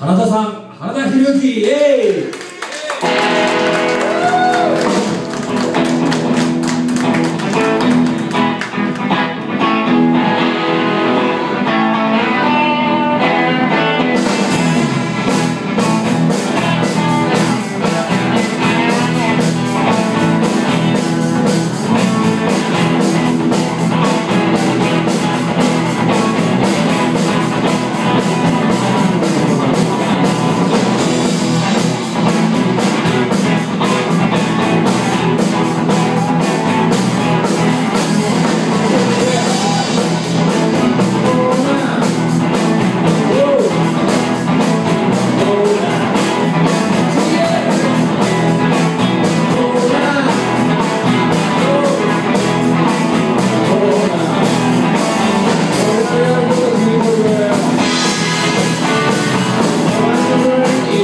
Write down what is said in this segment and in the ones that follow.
原田さん原田裕之イエーイ。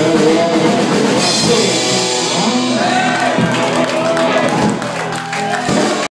Yeah, yeah.